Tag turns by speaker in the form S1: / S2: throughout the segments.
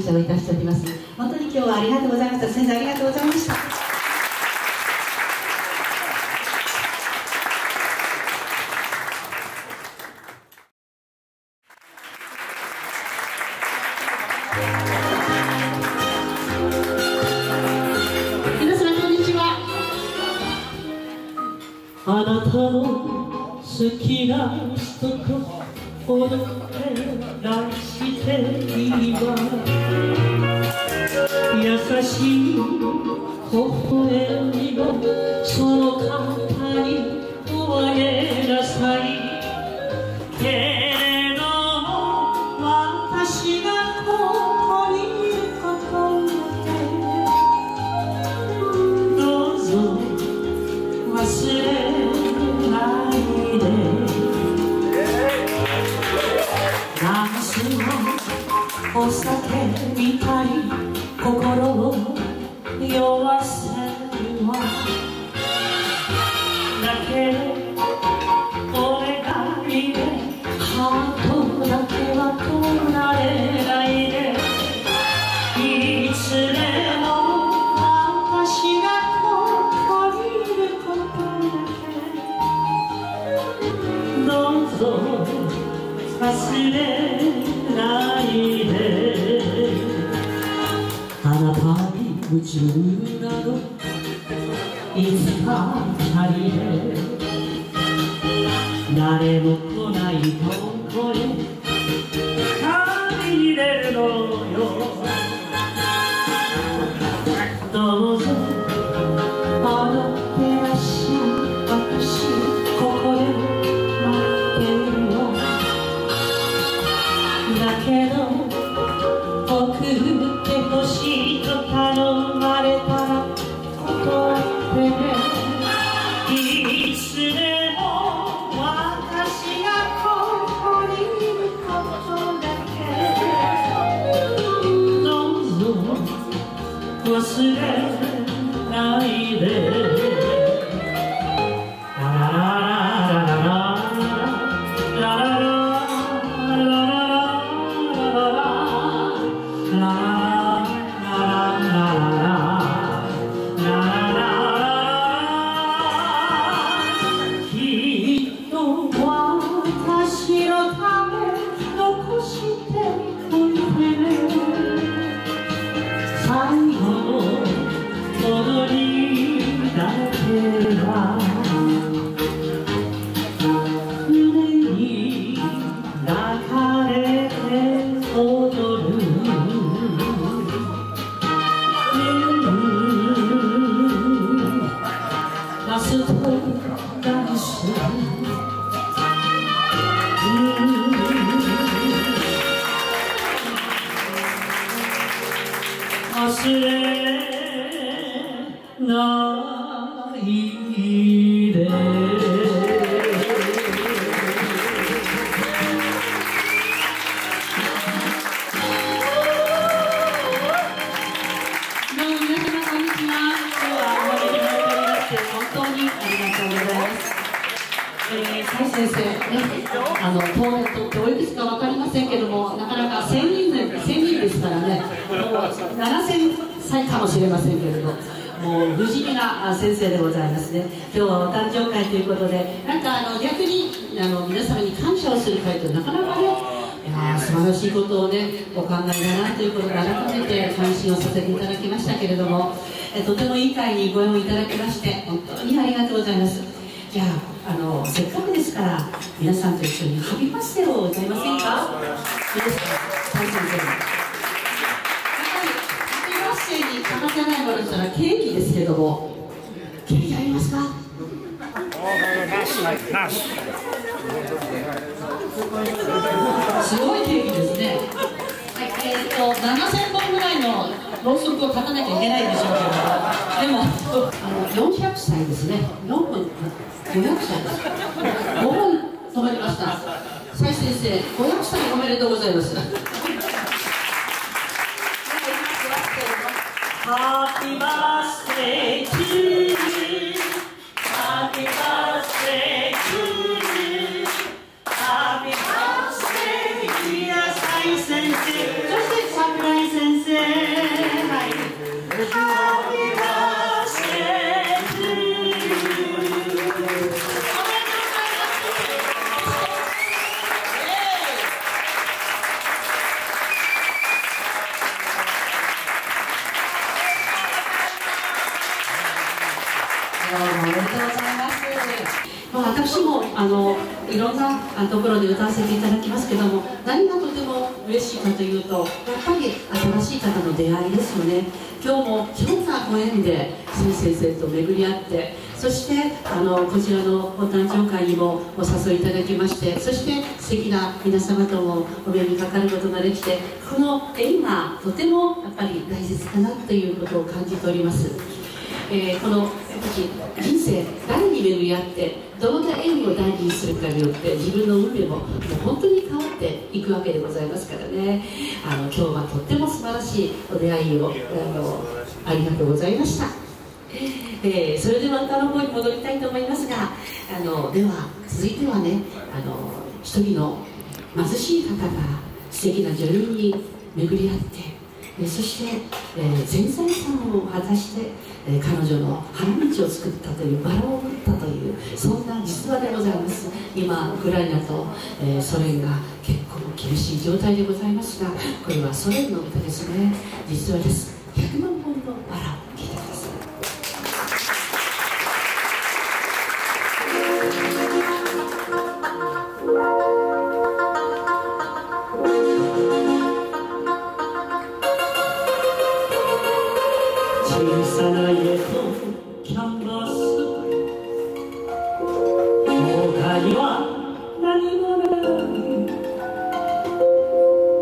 S1: 感謝をいたしております。本当に今日はありがとうございました。先生ありがとうございました。皆様こんにちは。
S2: あなたの好きな人と踊ってらして今優しい微笑みをその方におあげなさい。けれども私がここにいることだけどうぞ忘れないで。夏のお酒みたい心を弱す誰も来ないとこに。入れるのよ。どうぞ。踊ってらしい私ここで待ってるよだけど送おり
S1: まして本当にありがとうございます。蔡先生ね、あの、当年とっておいくつか分かりませんけども、なかなか1000人で ,1000 人ですからね、もう7000歳かもしれませんけれど、もう不思議な先生でございますね。今日はお誕生会ということで、なんかあの逆にあの皆様に感謝をする会となかなかね、いや素晴らしいことをねお考えだなということで改めて関心をさせていただきましたけれどもえとてもいい会にご縁をいただきまして本当にありがとうございますじゃああのせっかくですから皆さんと一緒にハッピーバースデーを歌いませんか？いいですか大先生ハッピーバースデーに欠かせないものとしたらケーキですけども。ケーキありますか？すごいケーキですね。えっ、と7000本ぐらいのろうそくを立たなきゃいけないでしょうけど、でもあの400歳ですね。4本500歳です。5本止まりました。蔡先生、500歳おめでとうございます。
S2: ハッピーバースデー to you
S1: ところで歌わせていただきますけども何がとても嬉しいかというとやっぱり新しい方の出会いですよね。今日もひょんなご縁で先生と巡り合ってそしてあのこちらのお誕生会にもお誘いいただきましてそして素敵な皆様ともお目にかかることができてこの縁がとてもやっぱり大切かなということを感じております、えー、この人生誰に巡り合ってどんな縁を大事にするかによって自分の運命ももう本当に変わっていくわけでございますからね。あの今日はとっても素晴らしいお出会いをあのありがとうございました、えー、それでは歌の方に戻りたいと思いますがあのでは続いてはねあの一人の貧しい方が素敵な女優に巡り合ってえそして、えー、全財産を果たして、えー、彼女の花道を作ったというバラを送ったというそんな実話でございます。今ウクライナと、えー、ソ連が結構厳しい状態でございますがこれはソ連の歌ですね。実話です。100万本のバラ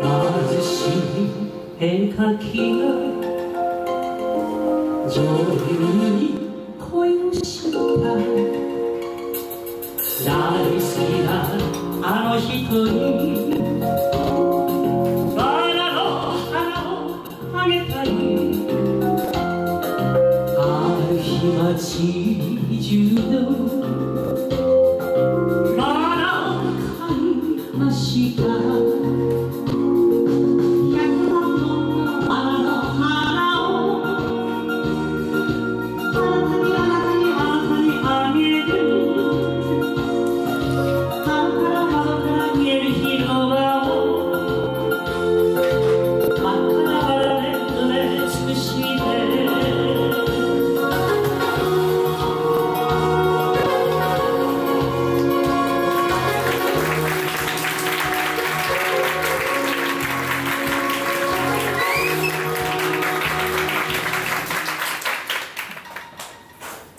S1: 貧しい変化球上流
S2: に恋をした大好きなあの人にバラの花をあげたりある日町中の